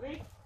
three.